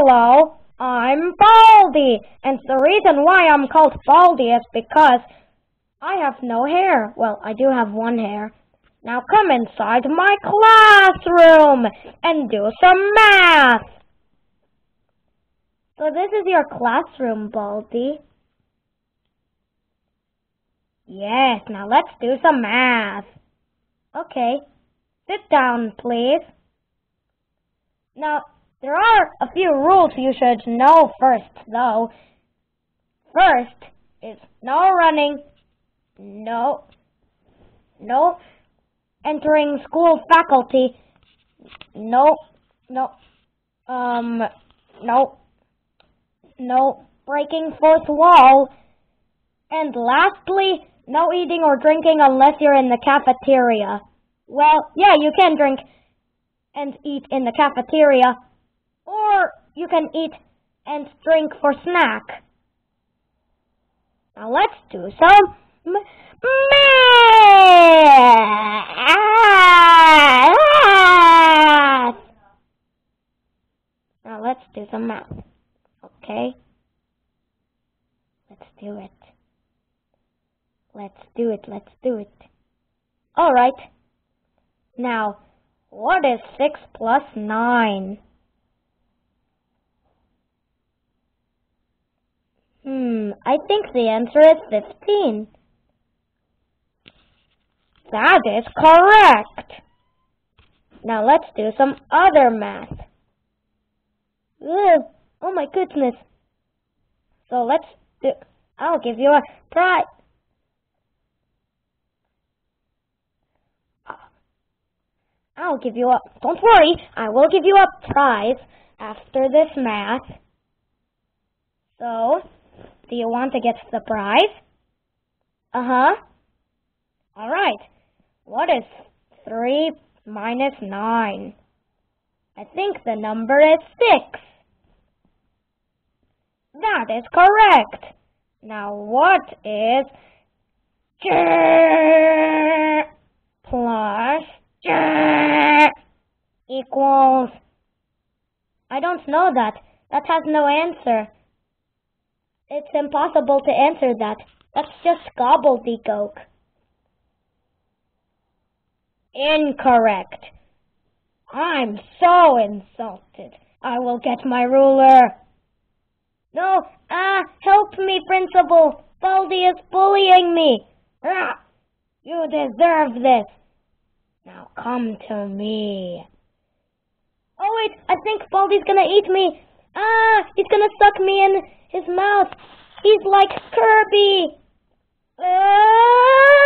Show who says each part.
Speaker 1: Hello, I'm Baldi, and the reason why I'm called Baldi is because I have no hair. Well, I do have one hair. Now come inside my classroom and do some math. So this is your classroom, Baldi. Yes, now let's do some math. Okay, sit down, please. Now, there are a few rules you should know first, though. First is no running, no, no entering school faculty, no, no, um, no, no breaking fourth wall, and lastly, no eating or drinking unless you're in the cafeteria. Well, yeah, you can drink and eat in the cafeteria, or you can eat and drink for snack. Now let's do some math. Now let's do some math. Okay? Let's do it. Let's do it, let's do it. Alright. Now, what is 6 plus 9? Hmm, I think the answer is 15. That is correct. Now let's do some other math. Ugh, oh my goodness. So let's do, I'll give you a prize. I'll give you a, don't worry, I will give you a prize after this math. So, do you want to get the prize? Uh-huh. All right. What is 3 minus 9? I think the number is 6. That is correct. Now what is plus J equals? I don't know that. That has no answer. It's impossible to answer that. That's just gobbledygook. Incorrect. I'm so insulted. I will get my ruler. No, ah, help me, Principal. Baldi is bullying me. Ah, you deserve this. Now come to me. Oh wait, I think Baldi's gonna eat me. Ah, he's gonna suck me in his mouth. He's like Kirby. Ah!